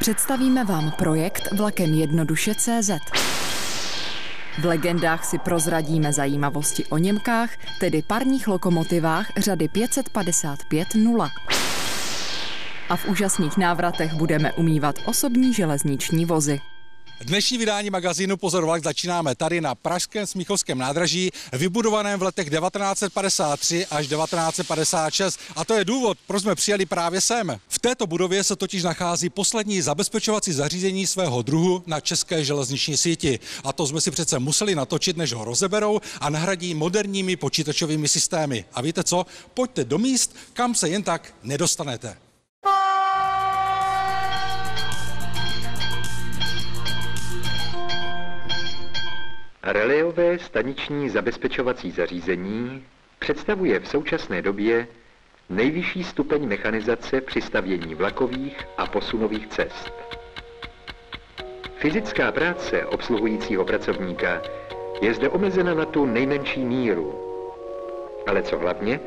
Představíme vám projekt vlakem jednoduše CZ. V legendách si prozradíme zajímavosti o Němkách, tedy parních lokomotivách řady 555-0. A v úžasných návratech budeme umývat osobní železniční vozy. Dnešní vydání magazínu Pozor vlak začínáme tady na Pražském Smíchovském nádraží, vybudovaném v letech 1953 až 1956. A to je důvod, proč jsme přijeli právě sem. V této budově se totiž nachází poslední zabezpečovací zařízení svého druhu na české železniční síti. A to jsme si přece museli natočit, než ho rozeberou a nahradí moderními počítačovými systémy. A víte co? Pojďte do míst, kam se jen tak nedostanete. Relejové staniční zabezpečovací zařízení představuje v současné době nejvyšší stupeň mechanizace při stavění vlakových a posunových cest. Fyzická práce obsluhujícího pracovníka je zde omezena na tu nejmenší míru. Ale co hlavně,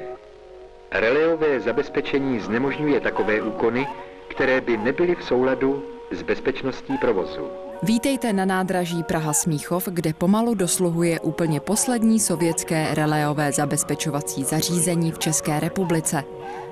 relejové zabezpečení znemožňuje takové úkony, které by nebyly v souladu s bezpečností provozu. Vítejte na nádraží Praha Smíchov, kde pomalu dosluhuje úplně poslední sovětské reléové zabezpečovací zařízení v České republice.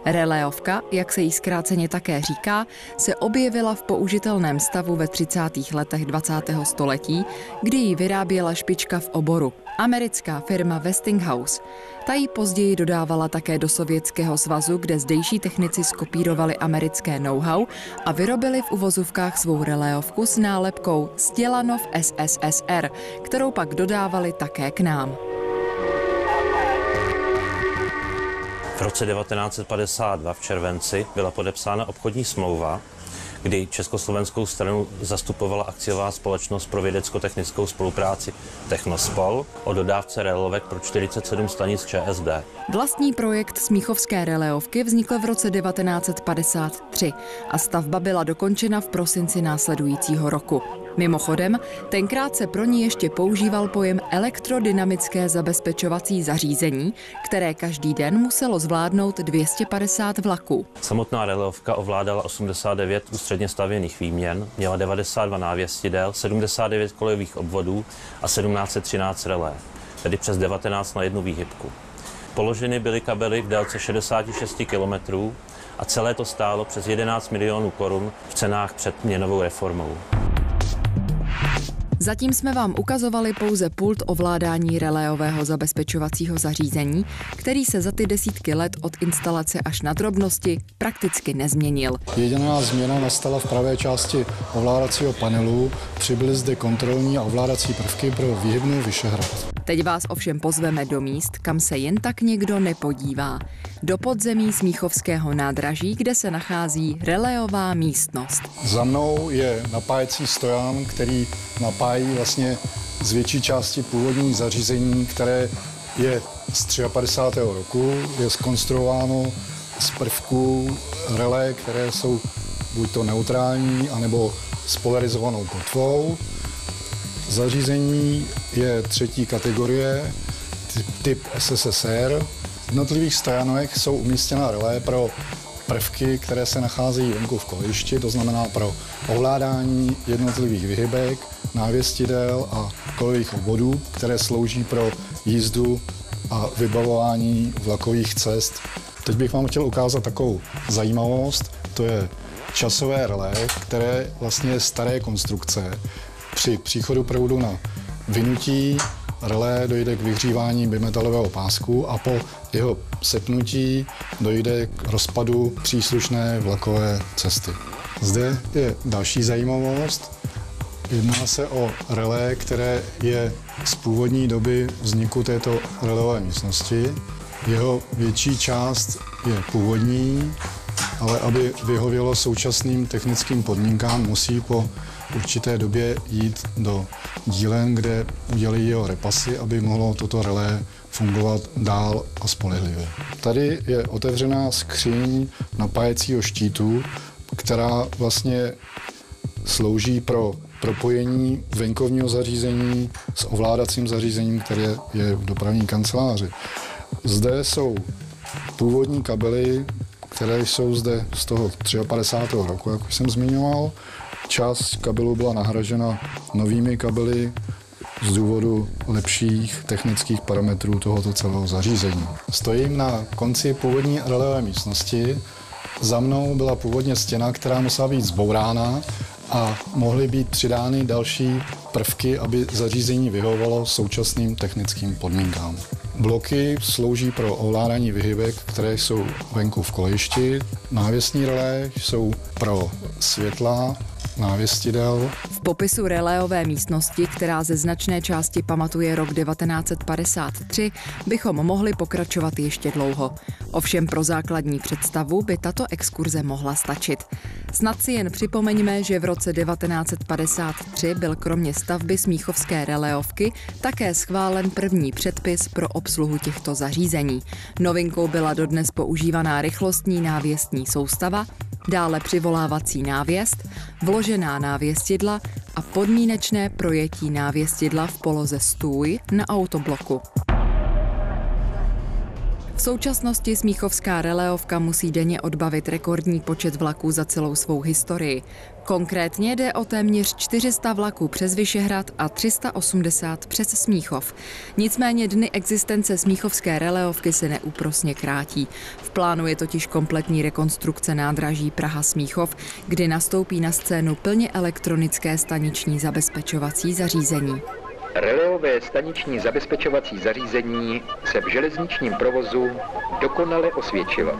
Reléovka, jak se jí zkráceně také říká, se objevila v použitelném stavu ve 30. letech 20. století, kdy ji vyráběla špička v oboru, americká firma Westinghouse. Ta ji později dodávala také do Sovětského svazu, kde zdejší technici skopírovali americké know-how a vyrobili v uvozovkách svou reléovku s nálepkou Stělanov SSSR, kterou pak dodávali také k nám. V roce 1952 v červenci byla podepsána obchodní smlouva, kdy československou stranu zastupovala akciová společnost pro vědecko-technickou spolupráci Technospol o dodávce relovek pro 47 stanic ČSD. Vlastní projekt Smíchovské reléovky vznikl v roce 1953 a stavba byla dokončena v prosinci následujícího roku. Mimochodem, tenkrát se pro ní ještě používal pojem elektrodynamické zabezpečovací zařízení, které každý den muselo zvládnout 250 vlaků. Samotná relovka ovládala 89 ústředně stavěných výměn, měla 92 návěstidel, 79 kolejových obvodů a 1713 relé, tedy přes 19 na jednu výhybku. Položeny byly kabely v délce 66 km a celé to stálo přes 11 milionů korun v cenách před měnovou reformou. Zatím jsme vám ukazovali pouze pult ovládání reléového zabezpečovacího zařízení, který se za ty desítky let od instalace až na drobnosti prakticky nezměnil. Jediná změna nastala v pravé části ovládacího panelu. Přibyly zde kontrolní a ovládací prvky pro výhybnou Vyšehrad. Teď vás ovšem pozveme do míst, kam se jen tak někdo nepodívá. Do podzemí Smíchovského nádraží, kde se nachází reléová místnost. Za mnou je napájecí stojan, který napájí vlastně z větší části původní zařízení, které je z 53. roku, je skonstruováno z prvků relé, které jsou buď to neutrální, anebo s polarizovanou kotvou. Zařízení je třetí kategorie, typ SSSR. V jednotlivých stojanech jsou umístěna relé pro prvky, které se nacházejí venku v kolejišti, to znamená pro ovládání jednotlivých vyhybek, návěstidel a kolejových obvodů, které slouží pro jízdu a vybavování vlakových cest. Teď bych vám chtěl ukázat takovou zajímavost, to je časové relé, které vlastně je staré konstrukce. Při příchodu proudu na vynutí relé dojde k vyhřívání bimetalového pásku a po jeho sepnutí dojde k rozpadu příslušné vlakové cesty. Zde je další zajímavost. Jedná se o relé, které je z původní doby vzniku této reléové místnosti. Jeho větší část je původní, ale aby vyhovělo současným technickým podmínkám, musí po určité době jít do dílen, kde udělají jeho repasy, aby mohlo toto relé fungovat dál a spolehlivě. Tady je otevřená skříň napájecího štítu, která vlastně slouží pro propojení venkovního zařízení s ovládacím zařízením, které je v dopravní kanceláři. Zde jsou původní kabely, které jsou zde z toho 53. roku, jak už jsem zmiňoval. Část kabelů byla nahražena novými kabely z důvodu lepších technických parametrů tohoto celého zařízení. Stojím na konci původní relové místnosti. Za mnou byla původně stěna, která musela být zbourána a mohly být přidány další prvky, aby zařízení vyhovovalo současným technickým podmínkám. Bloky slouží pro ovládání vyhybek, které jsou venku v kolejišti. Návěsní relé jsou pro světla, návěstidel. V popisu reléové místnosti, která ze značné části pamatuje rok 1953, bychom mohli pokračovat ještě dlouho. Ovšem pro základní představu by tato exkurze mohla stačit. Snad si jen připomeňme, že v roce 1953 byl kromě stavby Smíchovské reléovky také schválen první předpis pro obsluhu těchto zařízení. Novinkou byla dodnes používaná rychlostní návěstní soustava, dále přivolávací návěst, vložená návěstidla a podmínečné projetí návěstidla v poloze stůj na autobloku. V současnosti Smíchovská releovka musí denně odbavit rekordní počet vlaků za celou svou historii. Konkrétně jde o téměř 400 vlaků přes Vyšehrad a 380 přes Smíchov. Nicméně dny existence Smíchovské releovky se neúprosně krátí. V plánu je totiž kompletní rekonstrukce nádraží Praha-Smíchov, kdy nastoupí na scénu plně elektronické staniční zabezpečovací zařízení. Reléové staniční zabezpečovací zařízení se v železničním provozu dokonale osvědčilo.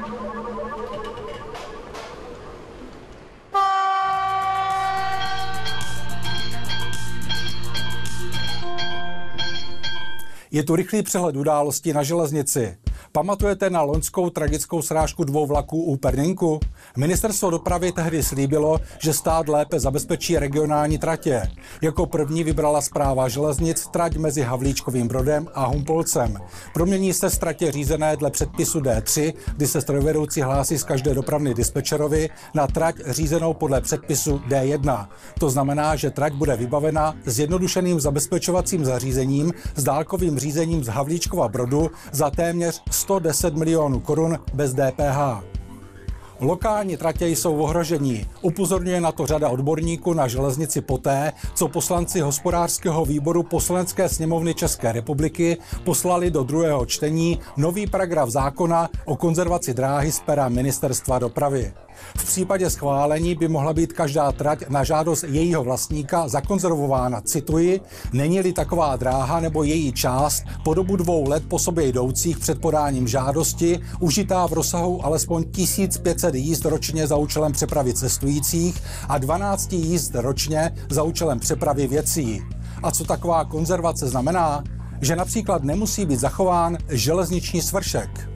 Je tu rychlý přehled událostí na železnici. Pamatujete na loňskou tragickou srážku dvou vlaků u Perninku? Ministerstvo dopravy tehdy slíbilo, že stát lépe zabezpečí regionální tratě. Jako první vybrala zpráva železnic trať mezi Havlíčkovým Brodem a Humpolcem. Promění se z tratě řízené dle předpisu D3, kdy se strojvedoucí hlásí z každé dopravny dispečerovi, na trať řízenou podle předpisu D1. To znamená, že trať bude vybavena zjednodušeným zabezpečovacím zařízením s dálkovým řízením z Havlíčkova Brodu za téměř 110 milionů korun bez DPH. Lokální tratě jsou v ohrožení. Upozorňuje na to řada odborníků na železnici poté, co poslanci hospodářského výboru poslanecké sněmovny České republiky poslali do druhého čtení nový paragraf zákona o konzervaci dráhy z pera ministerstva dopravy. V případě schválení by mohla být každá trať na žádost jejího vlastníka zakonzervována, cituji, není-li taková dráha nebo její část po dobu dvou let po sobě jdoucích před podáním žádosti užitá v rozsahu alespoň 1500 jízd ročně za účelem přepravy cestujících a 12 jízd ročně za účelem přepravy věcí. A co taková konzervace znamená? Že například nemusí být zachován železniční svršek.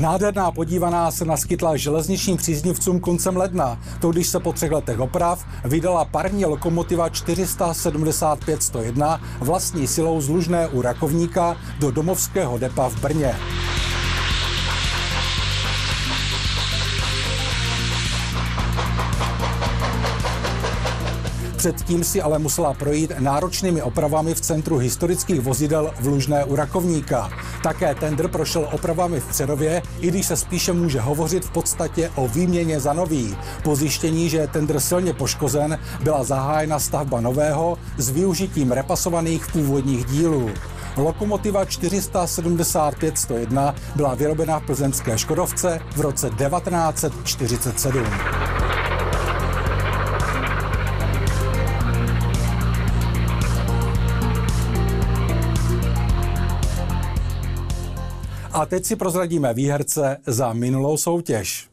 Nádherná podívaná se naskytla železničním příznivcům koncem ledna. To, když se po třech letech oprav vydala parní lokomotiva 475-101 vlastní silou z Lužné u Rakovníka do domovského depa v Brně. Předtím si ale musela projít náročnými opravami v centru historických vozidel v Lužné u Rakovníka. Také tender prošel opravami v Přerově, i když se spíše může hovořit v podstatě o výměně za nový. Po zjištění, že je tender silně poškozen, byla zahájena stavba nového s využitím repasovaných původních dílů. Lokomotiva 475-101 byla vyrobena v plzeňské Škodovce v roce 1947. A teď si prozradíme výherce za minulou soutěž.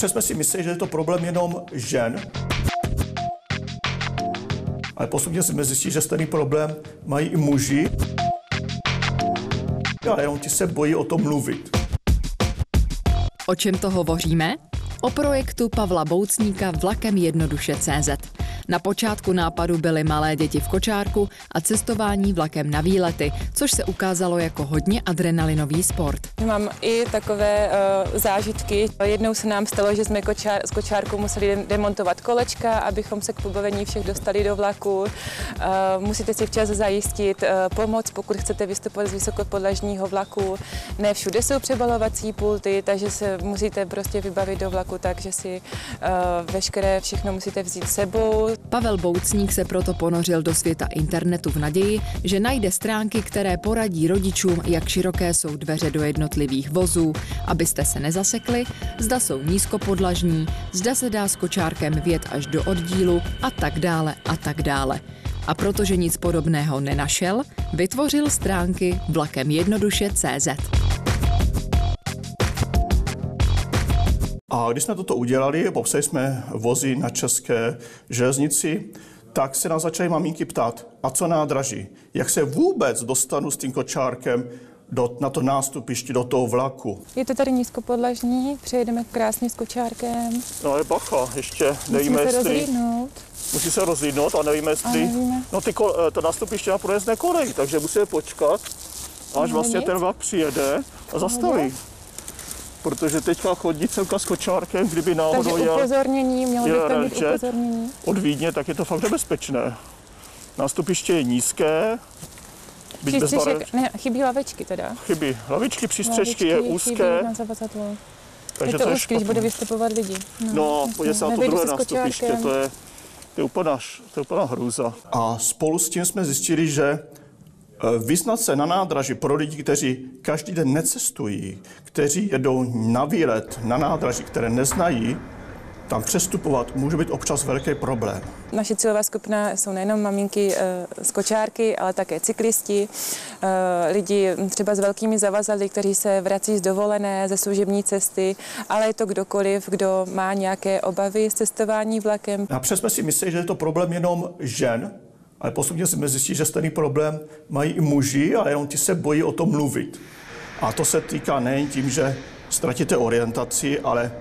Napřed jsme si mysleli, že je to problém jenom žen. Ale postupně jsme zjistili, že stejný problém mají i muži. Ale jenom ti se bojí o tom mluvit. O čem to hovoříme? O projektu Pavla Boucníka vlakem jednoduše CZ. Na počátku nápadu byly malé děti v kočárku a cestování vlakem na výlety, což se ukázalo jako hodně adrenalinový sport. Mám i takové uh, zážitky. Jednou se nám stalo, že jsme kočár, z kočárku museli demontovat kolečka, abychom se k pobavení všech dostali do vlaku. Uh, musíte si včas zajistit uh, pomoc, pokud chcete vystupovat z vysokopodlažního vlaku. Ne všude jsou přebalovací pulty, takže se musíte prostě vybavit do vlaku tak, že si uh, veškeré všechno musíte vzít sebou. Pavel Boucník se proto ponořil do světa internetu v naději, že najde stránky, které poradí rodičům, jak široké jsou dveře do jednotlivých vozů, abyste se nezasekli, zda jsou nízkopodlažní, zda se dá s kočárkem vjet až do oddílu a tak dále a tak dále. A protože nic podobného nenašel, vytvořil stránky vlakem jednoduše CZ. A když jsme toto udělali, popsali jsme vozy na české železnici, tak se nás začaly maminky ptát, a co nádraží? Jak se vůbec dostanu s tím kočárkem do, na to nástupiště, do toho vlaku? Je to tady nízkopodlažní, přejedeme krásně s kočárkem. No ale bacha, ještě nevíme, Musíme se jestli... rozlídnout. Musí se rozlídnout a nevíme, jestli... A nevíme. No ty kol, to nástupiště na projezdné koleji, takže musíme počkat, až No, vlastně nic. ten vlak přijede a zastaví. Protože teďka chodnicemka s kočárkem, kdyby Takže náhodou jel upozornění, mělo by to být upozornění. od Vídně, tak je to fakt nebezpečné. Nástupiště je nízké, byť bez barev, Přístřešek, ne, chybí lavečky teda. chybí. Hlavičky, přístřešky je úzké, Chybí na zavazadlo. takže je to, to je úzký, když bude vystupovat lidi. No, jasně. podívej se na to druhé nástupiště, to je, to je úplná, to je úplná hrůza. A spolu s tím jsme zjistili, že vyznat se na nádraží pro lidi, kteří každý den necestují, kteří jedou na výlet na nádraží, které neznají, tam přestupovat může být občas velký problém. Naše cílová skupina jsou nejenom maminky eh, z kočárky, ale také cyklisti, eh, lidi třeba s velkými zavazadly, kteří se vrací z dovolené, ze služební cesty, ale je to kdokoliv, kdo má nějaké obavy z cestování vlakem. Napřed jsme si mysleli, že je to problém jenom žen, ale postupně jsme zjistili, že stejný problém mají i muži, ale jenom ti se bojí o tom mluvit. A to se týká nejen tím, že ztratíte orientaci, ale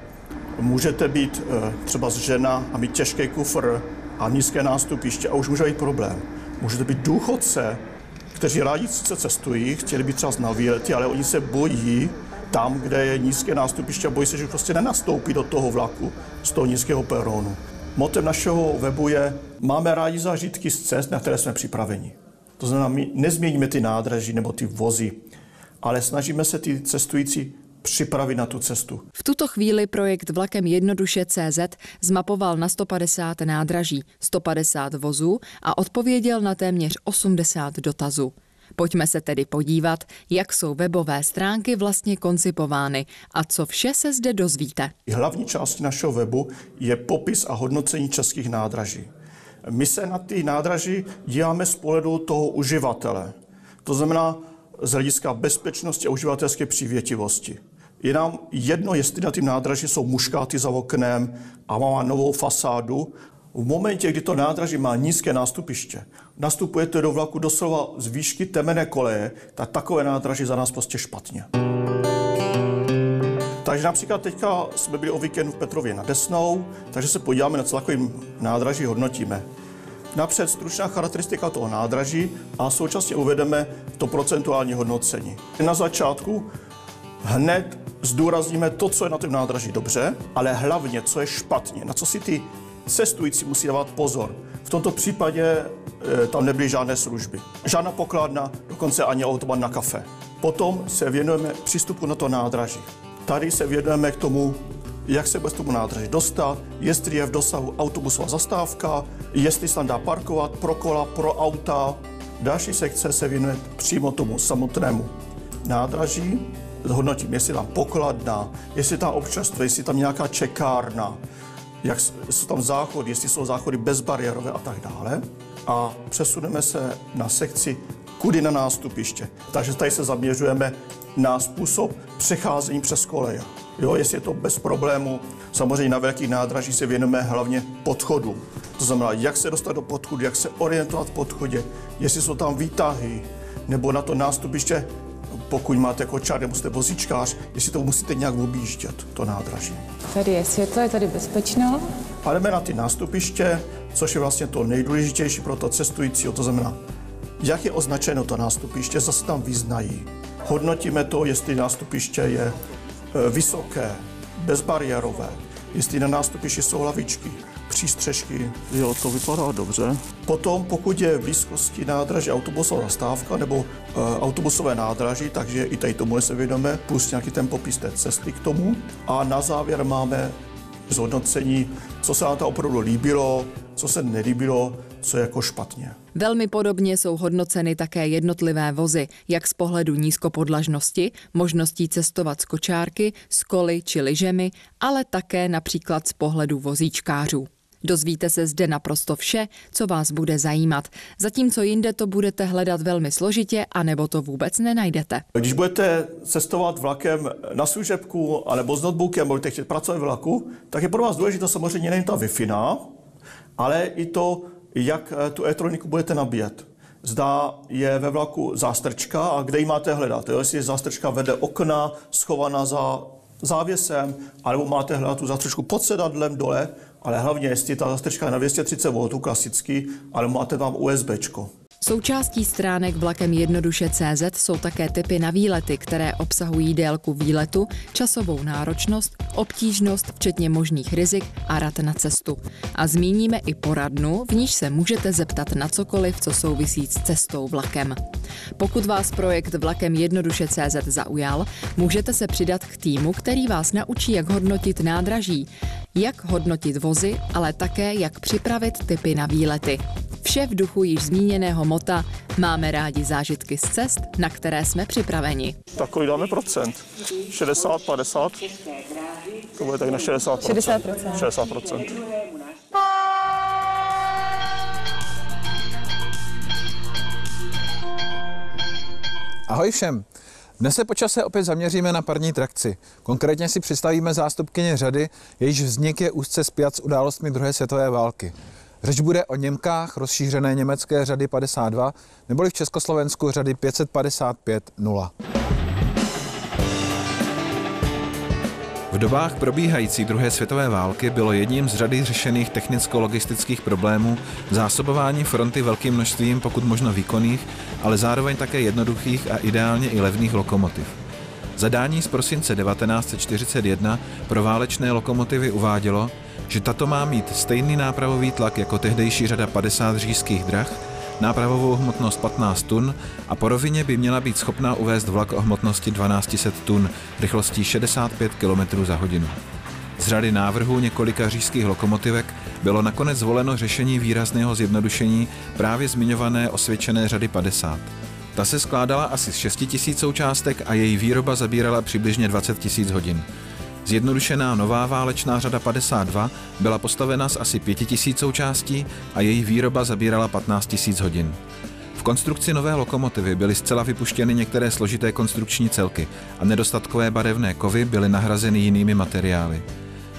můžete být eh, třeba žena a mít těžký kufr a nízké nástupiště a už může být problém. Můžete být důchodce, kteří rádi sice cestují, chtěli být třeba na výlety, ale oni se bojí tam, kde je nízké nástupiště a bojí se, že prostě nenastoupí do toho vlaku z toho nízkého peronu. Motem našeho webu je, máme rádi zážitky z cest, na které jsme připraveni. To znamená, my nezměníme ty nádraží nebo ty vozy, ale snažíme se ty cestující připravit na tu cestu. V tuto chvíli projekt vlakem jednoduše CZ zmapoval na 150 nádraží, 150 vozů a odpověděl na téměř 80 dotazů. Pojďme se tedy podívat, jak jsou webové stránky vlastně koncipovány a co vše se zde dozvíte. Hlavní částí našeho webu je popis a hodnocení českých nádraží. My se na ty nádraží díváme z pohledu toho uživatele. To znamená z hlediska bezpečnosti a uživatelské přívětivosti. Je nám jedno, jestli na tím nádraží jsou muškáty za oknem a má novou fasádu. V momentě, kdy to nádraží má nízké nástupiště, nastupujete do vlaku doslova z výšky temené koleje, tak takové nádraží za nás prostě špatně. Takže například teďka jsme byli o víkendu v Petrově na Desnou, takže se podíváme na co takovým nádraží hodnotíme. Napřed stručná charakteristika toho nádraží a současně uvedeme to procentuální hodnocení. Na začátku hned zdůrazníme to, co je na tom nádraží dobře, ale hlavně, co je špatně, na co si ty cestující musí dávat pozor. V tomto případě e, tam nebyly žádné služby. Žádná pokladna, dokonce ani automat na kafe. Potom se věnujeme přístupu na to nádraží. Tady se věnujeme k tomu, jak se bez tomu nádraží dostat, jestli je v dosahu autobusová zastávka, jestli se tam dá parkovat pro kola, pro auta. Další sekce se věnuje přímo tomu samotnému nádraží, hodnotím, jestli je tam pokladna, jestli je tam občanství, jestli je tam nějaká čekárna, jak jsou tam záchody, jestli jsou záchody bezbariérové a tak dále. A přesuneme se na sekci kudy na nástupiště. Takže tady se zaměřujeme na způsob přecházení přes koleje. Jo, jestli je to bez problému. Samozřejmě na velkých nádraží se věnujeme hlavně podchodům. To znamená, jak se dostat do podchodu, jak se orientovat v podchodě, jestli jsou tam výtahy, nebo na to nástupiště, pokud máte kočár nebo jste vozíčkář, jestli to musíte nějak objíždět, to nádraží. Tady je světlo, je tady bezpečno. A jdeme na ty nástupiště, což je vlastně to nejdůležitější pro to cestujícího, to znamená, jak je označeno to nástupiště, zase tam vyznají. Hodnotíme to, jestli nástupiště je e, vysoké, bezbariérové, jestli na nástupišti jsou lavičky, přístřežky. Jo, to vypadá dobře. Potom, pokud je v blízkosti nádraží autobusová zastávka nebo e, autobusové nádraží, takže i tady tomu se vědome, plus nějaký ten popis té cesty k tomu. A na závěr máme zhodnocení, co se nám to opravdu líbilo, co se nelíbilo, co je jako špatně. Velmi podobně jsou hodnoceny také jednotlivé vozy, jak z pohledu nízkopodlažnosti, možností cestovat z kočárky, z koly či lyžemi, ale také například z pohledu vozíčkářů. Dozvíte se zde naprosto vše, co vás bude zajímat, zatímco jinde to budete hledat velmi složitě, anebo to vůbec nenajdete. Když budete cestovat vlakem na služebku anebo s notebookem, budete chtět pracovat v vlaku, tak je pro vás důležité samozřejmě nejen ta Wi-Fi, ale i to, jak eh, tu elektroniku budete nabíjet. Zda je ve vlaku zástrčka a kde ji máte hledat. Jo? Jestli zástrčka vede okna, schovaná za závěsem, alebo máte hledat tu zástrčku pod sedadlem dole, ale hlavně jestli ta zástrčka je na 230 V klasicky, ale máte tam USBčko. Součástí stránek vlakem jednoduše CZ jsou také typy na výlety, které obsahují délku výletu, časovou náročnost, obtížnost, včetně možných rizik a rad na cestu. A zmíníme i poradnu, v níž se můžete zeptat na cokoliv, co souvisí s cestou vlakem. Pokud vás projekt vlakem jednoduše CZ zaujal, můžete se přidat k týmu, který vás naučí, jak hodnotit nádraží, jak hodnotit vozy, ale také jak připravit typy na výlety. Vše v duchu již zmíněného mota Máme rádi zážitky z cest, na které jsme připraveni. Takový dáme procent. 60, 50. To bude tak na 60 60 60 procent. Ahoj všem. Dnes se počase opět zaměříme na parní trakci. Konkrétně si představíme zástupkyně řady, jejíž vznik je úzce spjat s událostmi druhé světové války. Řeč bude o Němkách rozšířené německé řady 52, neboli v Československu řady 555-0. V dobách probíhající druhé světové války bylo jedním z řady řešených technicko-logistických problémů zásobování fronty velkým množstvím pokud možno výkonných, ale zároveň také jednoduchých a ideálně i levných lokomotiv. Zadání z prosince 1941 pro válečné lokomotivy uvádělo, že tato má mít stejný nápravový tlak jako tehdejší řada 50 řížských drah, nápravovou hmotnost 15 tun a po rovině by měla být schopná uvést vlak o hmotnosti 1200 tun rychlostí 65 km za hodinu. Z řady návrhů několika řížských lokomotivek bylo nakonec zvoleno řešení výrazného zjednodušení právě zmiňované osvědčené řady 50. Ta se skládala asi z 6 000 součástek a její výroba zabírala přibližně 20 000 hodin. Zjednodušená nová válečná řada 52 byla postavena z asi 5000 součástí a její výroba zabírala 15 000 hodin. V konstrukci nové lokomotivy byly zcela vypuštěny některé složité konstrukční celky a nedostatkové barevné kovy byly nahrazeny jinými materiály.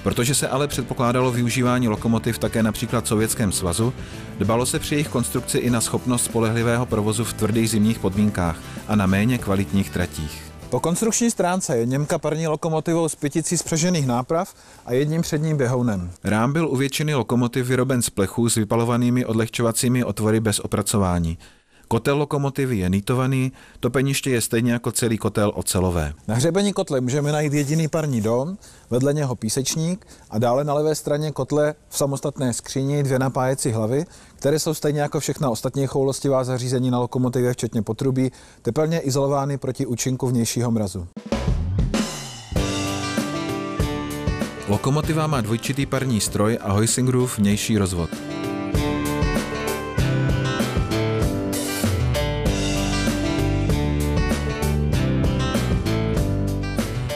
Protože se ale předpokládalo využívání lokomotiv také například v Sovětském svazu, dbalo se při jejich konstrukci i na schopnost spolehlivého provozu v tvrdých zimních podmínkách a na méně kvalitních tratích. Po konstrukční stránce je Němka parní lokomotivou s pěticí spřežených náprav a jedním předním běhounem. Rám byl u většiny lokomotiv vyroben z plechu s vypalovanými odlehčovacími otvory bez opracování. Kotel lokomotivy je nitovaný, topeniště je stejně jako celý kotel ocelové. Na hřebení kotle můžeme najít jediný parní dom, vedle něho písečník a dále na levé straně kotle v samostatné skříni dvě napájecí hlavy, které jsou stejně jako všechna ostatní choulostivá zařízení na lokomotivě, včetně potrubí, tepelně izolovány proti účinku vnějšího mrazu. Lokomotiva má dvojčitý parní stroj a Hoisingrův vnější rozvod.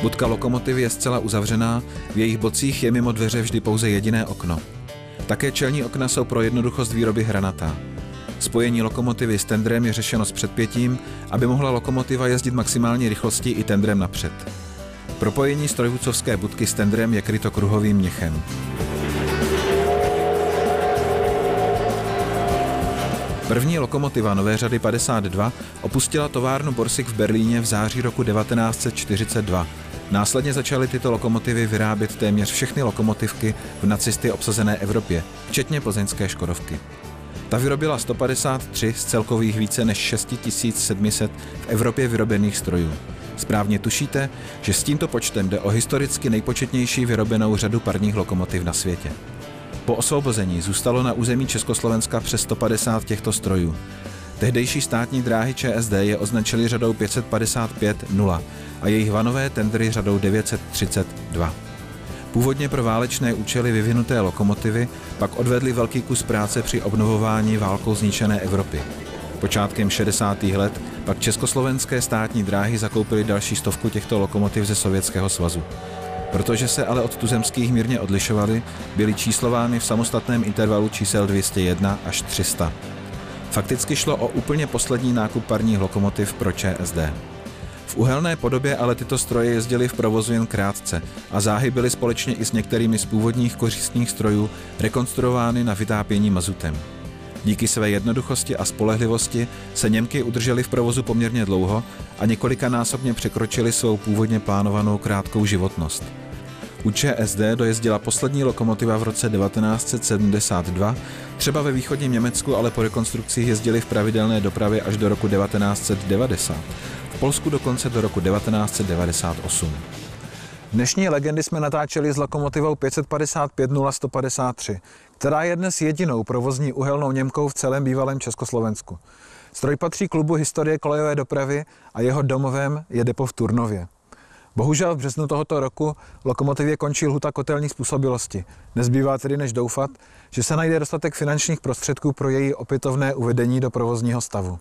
Budka lokomotivy je zcela uzavřená, v jejich bocích je mimo dveře vždy pouze jediné okno. Také čelní okna jsou pro jednoduchost výroby hranatá. Spojení lokomotivy s tendrem je řešeno s předpětím, aby mohla lokomotiva jezdit maximální rychlostí i tendrem napřed. Propojení strojvůcovské budky s tendrem je kryto kruhovým měchem. První lokomotiva nové řady 52 opustila továrnu Borsig v Berlíně v září roku 1942. Následně začaly tyto lokomotivy vyrábět téměř všechny lokomotivky v nacisty obsazené Evropě, včetně plzeňské Škodovky. Ta vyrobila 153 z celkových více než 6700 v Evropě vyrobených strojů. Správně tušíte, že s tímto počtem jde o historicky nejpočetnější vyrobenou řadu parních lokomotiv na světě. Po osvobození zůstalo na území Československa přes 150 těchto strojů. Tehdejší státní dráhy ČSD je označili řadou 555-0 a jejich vanové tendry řadou 932. Původně pro válečné účely vyvinuté lokomotivy pak odvedly velký kus práce při obnovování válkou zničené Evropy. Počátkem 60. let pak československé státní dráhy zakoupily další stovku těchto lokomotiv ze Sovětského svazu. Protože se ale od tuzemských mírně odlišovaly, byly číslovány v samostatném intervalu čísel 201 až 300. Fakticky šlo o úplně poslední nákup parních lokomotiv pro ČSD. V uhelné podobě ale tyto stroje jezdily v provozu jen krátce a záhy byly společně i s některými z původních kořistních strojů rekonstruovány na vytápění mazutem. Díky své jednoduchosti a spolehlivosti se Němky udržely v provozu poměrně dlouho a několikanásobně překročily svou původně plánovanou krátkou životnost. U ČSD dojezdila poslední lokomotiva v roce 1972, třeba ve východním Německu ale po rekonstrukcích jezdili v pravidelné dopravě až do roku 1990. V Polsku dokonce do roku 1998. Dnešní legendy jsme natáčeli s lokomotivou 555 0153, která je dnes jedinou provozní uhelnou Němkou v celém bývalém Československu. Stroj patří klubu historie kolejové dopravy a jeho domovem je depo v Turnově. Bohužel v březnu tohoto roku lokomotivě končí lhuta kotelní způsobilosti. Nezbývá tedy než doufat, že se najde dostatek finančních prostředků pro její opětovné uvedení do provozního stavu.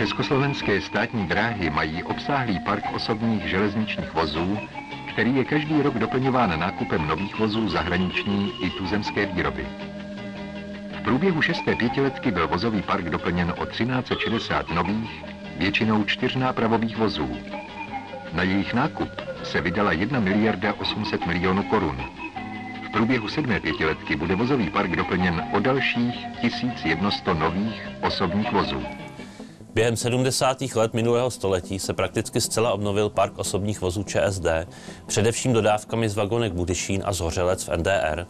Československé státní dráhy mají obsáhlý park osobních železničních vozů, který je každý rok doplňován nákupem nových vozů zahraniční i tuzemské výroby. V průběhu šesté pětiletky byl vozový park doplněn o 1360 nových, většinou čtyřnápravových vozů. Na jejich nákup se vydala 1 miliarda 800 milionů korun. V průběhu sedmé pětiletky bude vozový park doplněn o dalších 1100 nových osobních vozů. Během 70. let minulého století se prakticky zcela obnovil park osobních vozů ČSD, především dodávkami z vagonek Budyšín a Zhořelec v NDR,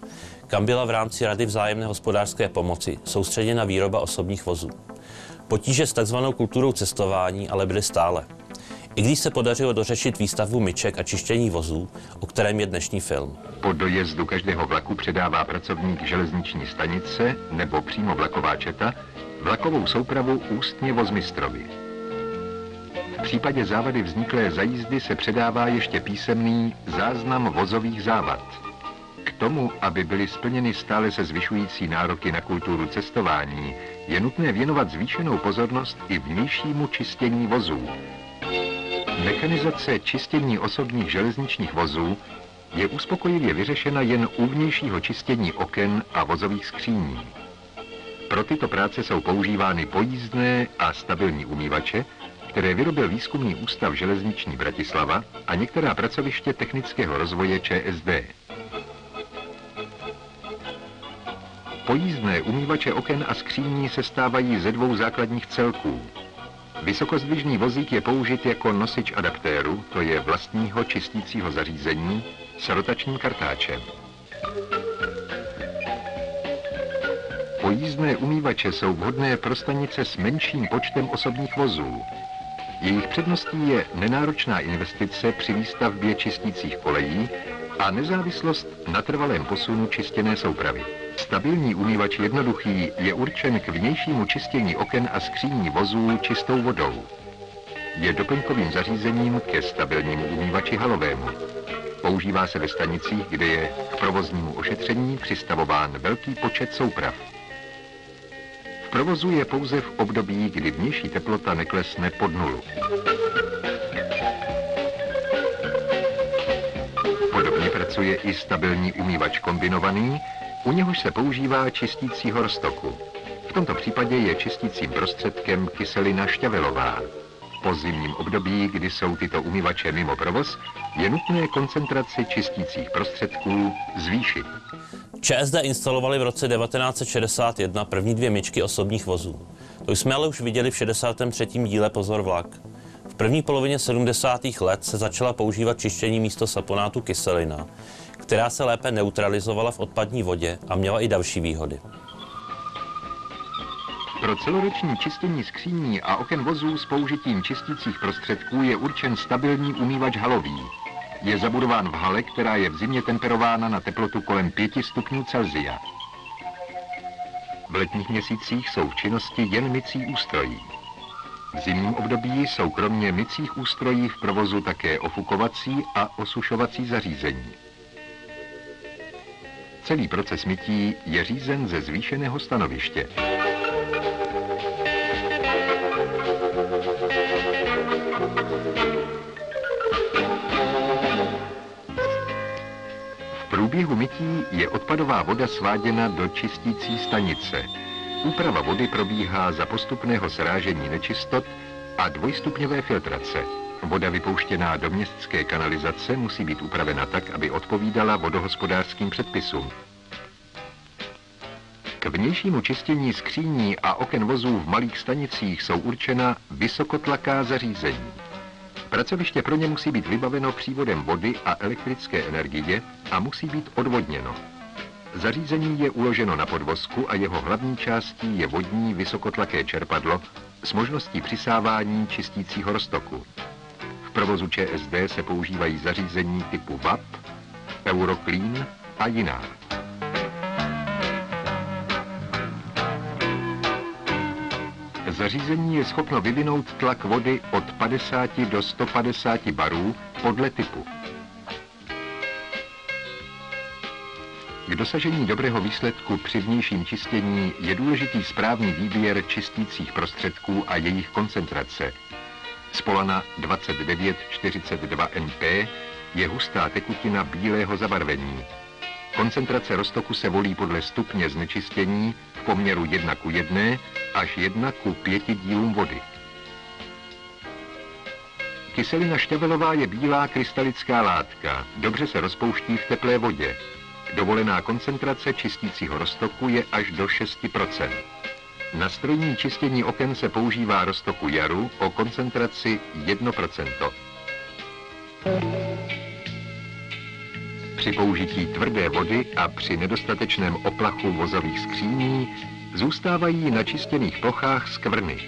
kam byla v rámci Rady vzájemné hospodářské pomoci soustředěna výroba osobních vozů. Potíže s tzv. kulturou cestování ale byly stále. I když se podařilo dořešit výstavbu myček a čištění vozů, o kterém je dnešní film. Po dojezdu každého vlaku předává pracovník železniční stanice nebo přímo vlaková četa vlakovou soupravu ústně vozmistrovi. V případě závady vzniklé za jízdy se předává ještě písemný záznam vozových závad. K tomu, aby byly splněny stále se zvyšující nároky na kulturu cestování, je nutné věnovat zvýšenou pozornost i vnějšímu čistění vozů. Mechanizace čistění osobních železničních vozů je uspokojivě vyřešena jen u vnějšího čistění oken a vozových skříní. Pro tyto práce jsou používány pojízdné a stabilní umývače, které vyrobil výzkumný ústav železniční Bratislava a některá pracoviště technického rozvoje ČSD. Pojízdné umývače oken a skříní se stávají ze dvou základních celků. Vysokozdvižný vozík je použit jako nosič adaptéru, to je vlastního čistícího zařízení, s rotačním kartáčem. Pojízdné umývače jsou vhodné pro stanice s menším počtem osobních vozů. Jejich předností je nenáročná investice při výstavbě čistících kolejí a nezávislost na trvalém posunu čistěné soupravy. Stabilní umývač jednoduchý je určen k vnějšímu čistění oken a skříní vozů čistou vodou. je doplňkovým zařízením ke stabilnímu umývači halovému. Používá se ve stanicích, kde je k provoznímu ošetření přistavován velký počet souprav. V provozu je pouze v období, kdy vnější teplota neklesne pod nulu. Podobně pracuje i stabilní umývač kombinovaný, u něhož se používá čistící horstoku. V tomto případě je čistícím prostředkem kyselina šťavelová. Po zimním období, kdy jsou tyto umývače mimo provoz, je nutné koncentraci čistících prostředků zvýšit. ČSD instalovali v roce 1961 první dvě myčky osobních vozů. To jsme ale už viděli v 63. díle Pozor vlak. V první polovině 70. let se začala používat čištění místo saponátu kyselina, která se lépe neutralizovala v odpadní vodě a měla i další výhody. Pro celoroční čistění skříní a oken vozů s použitím čistících prostředků je určen stabilní umývač halový. Je zabudován v hale, která je v zimě temperována na teplotu kolem 5 stupňů Celzia. V letních měsících jsou v činnosti jen mycí ústrojí. V zimním období jsou kromě mycích ústrojí v provozu také ofukovací a osušovací zařízení. Celý proces mytí je řízen ze zvýšeného stanoviště. V průběhu mytí je odpadová voda sváděna do čistící stanice. Úprava vody probíhá za postupného srážení nečistot a dvojstupňové filtrace. Voda vypouštěná do městské kanalizace musí být upravena tak, aby odpovídala vodohospodářským předpisům. K vnějšímu čištění skříní a oken vozů v malých stanicích jsou určena vysokotlaká zařízení. Pracoviště pro ně musí být vybaveno přívodem vody a elektrické energie a musí být odvodněno. Zařízení je uloženo na podvozku a jeho hlavní částí je vodní vysokotlaké čerpadlo s možností přisávání čistícího roztoku. Provozu ČSD se používají zařízení typu VAP, Euroclean a jiná. Zařízení je schopno vyvinout tlak vody od 50 do 150 barů podle typu. K dosažení dobrého výsledku při vnějším čistění je důležitý správný výběr čistících prostředků a jejich koncentrace. Spolana 2942 NP je hustá tekutina bílého zabarvení. Koncentrace roztoku se volí podle stupně znečištění v poměru 1 ku 1 až 1 ku 5 dílům vody. Kyselina šťavelová je bílá krystalická látka, dobře se rozpouští v teplé vodě. Dovolená koncentrace čistícího roztoku je až do 6%. Na strojní čištění oken se používá roztoku jaru o koncentraci 1%. Při použití tvrdé vody a při nedostatečném oplachu vozových skříní zůstávají na čistěných plochách skvrny.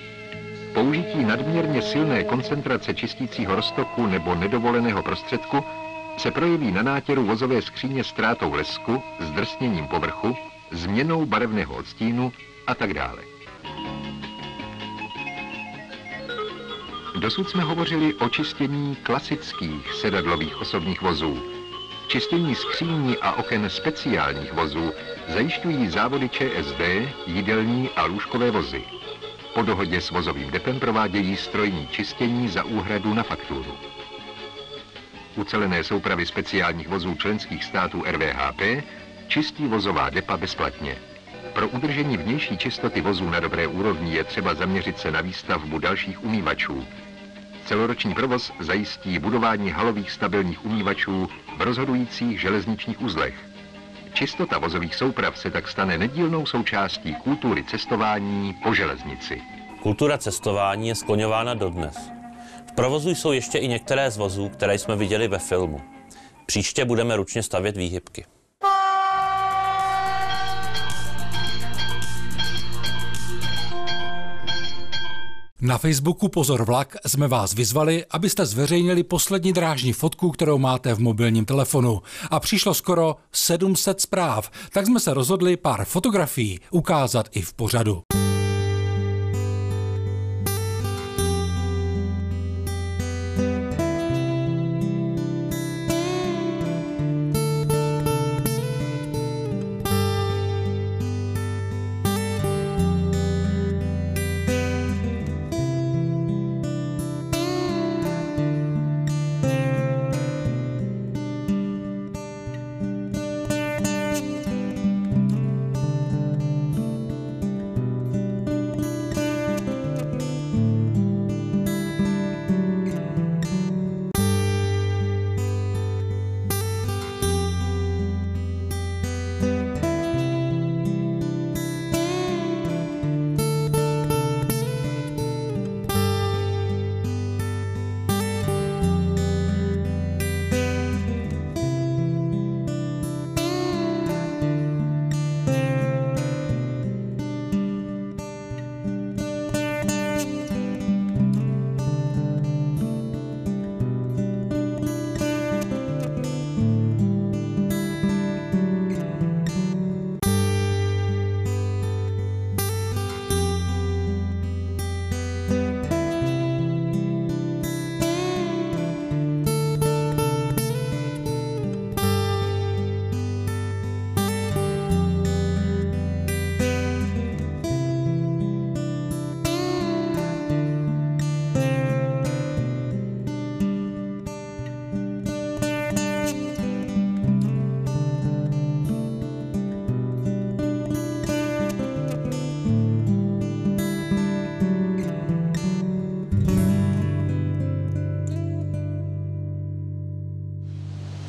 Použití nadměrně silné koncentrace čistícího roztoku nebo nedovoleného prostředku se projeví na nátěru vozové skříně ztrátou lesku, zdrsněním povrchu, změnou barevného odstínu a tak dále. Dosud jsme hovořili o čistění klasických sedadlových osobních vozů. Čistění skříní a oken speciálních vozů zajišťují závody ČSD, jídelní a lůžkové vozy. Po dohodě s vozovým depem provádějí strojní čistění za úhradu na fakturu. Ucelené soupravy speciálních vozů členských států RVHP čistí vozová depa bezplatně. Pro udržení vnější čistoty vozů na dobré úrovni je třeba zaměřit se na výstavbu dalších umývačů. Celoroční provoz zajistí budování halových stabilních umývačů v rozhodujících železničních uzlech. Čistota vozových souprav se tak stane nedílnou součástí kultury cestování po železnici. Kultura cestování je skloňována dodnes. V provozu jsou ještě i některé z vozů, které jsme viděli ve filmu. Příště budeme ručně stavět výhybky. Na Facebooku Pozor vlak jsme vás vyzvali, abyste zveřejnili poslední drážní fotku, kterou máte v mobilním telefonu. A přišlo skoro 700 zpráv, tak jsme se rozhodli pár fotografií ukázat i v pořadu.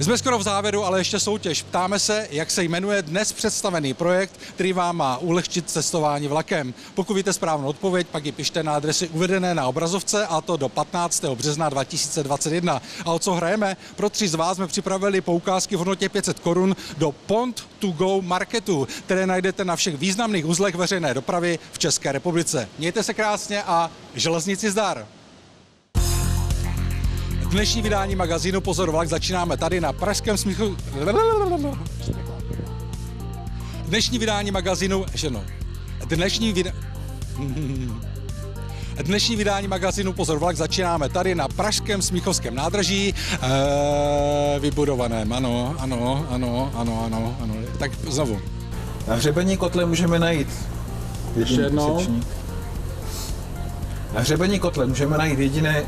Jsme skoro v závěru, ale ještě soutěž. Ptáme se, jak se jmenuje dnes představený projekt, který vám má ulehčit cestování vlakem. Pokud víte správnou odpověď, pak ji pište na adresy uvedené na obrazovce a to do 15. března 2021. A o co hrajeme? Pro tři z vás jsme připravili poukázky v hodnotě 500 korun do Pont to Go Marketu, které najdete na všech významných uzlech veřejné dopravy v České republice. Mějte se krásně a železnici zdar! Dnešní vydání magazínu Pozor vlak začínáme tady na Pražském smíchu... Dnešní vydání magazínu... Jednou. Dnešní vydání... Dnešní vydání magazínu Pozor vlak začínáme tady na Pražském Smíchovském nádraží, e, vybudovaném, ano, ano, ano, ano, ano, ano. Tak znovu. Na hřebení kotle můžeme najít Ještě jednou. Na hřebení kotle můžeme najít jediné...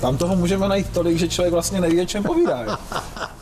Tam toho můžeme najít tolik, že člověk vlastně neví, o čem povídá.